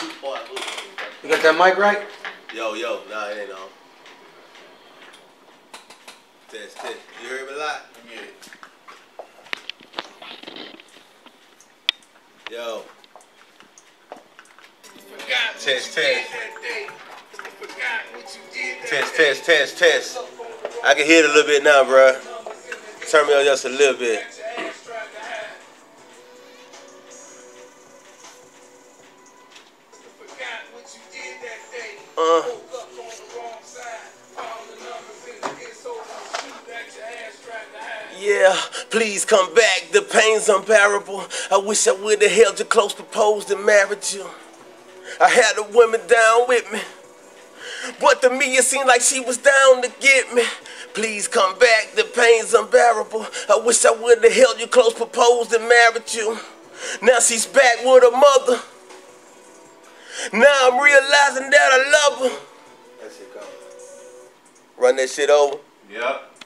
You got that mic right? Yo, yo, nah, it ain't on. Test, test. You heard me a lot? Yeah. Yo. Test, test. Test, test, test, test. I can hear it a little bit now, bruh. Turn me on just a little bit. Yeah, please come back. The pain's unbearable. I wish I would have held you close, proposed, and married you. I had a woman down with me. But to me, it seemed like she was down to get me. Please come back. The pain's unbearable. I wish I would have held you close, proposed, and married you. Now she's back with her mother. Now I'm realizing that I love her. That shit. Run that shit over. Yep.